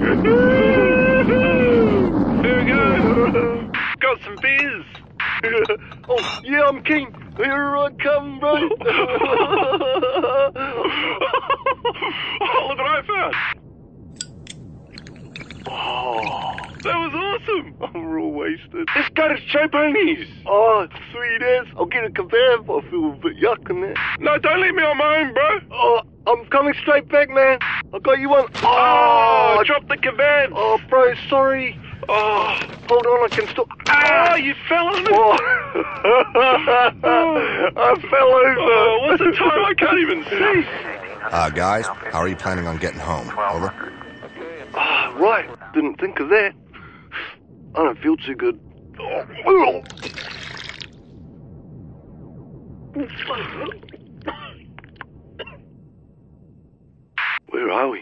Here we go. Got some beers. oh, yeah, I'm keen. Here I come, bro. oh, look what I found. oh, That was awesome. Oh, I'm real wasted. Let's go to Choponies. Oh, sweet ass. I'll get a kebab. I feel a bit yuck in there. No, don't leave me on my own, bro. Oh, I'm coming straight back, man. I got you one. Oh, Oh, drop the kebab. oh, bro, sorry. Oh, Hold on, I can stop. ah, you fell on it. Oh. I fell over. Oh, what's the time? I can't even see. Uh, guys, how are you planning on getting home? Over. Ah, right. Didn't think of that. I don't feel too good. Oh. Where are we?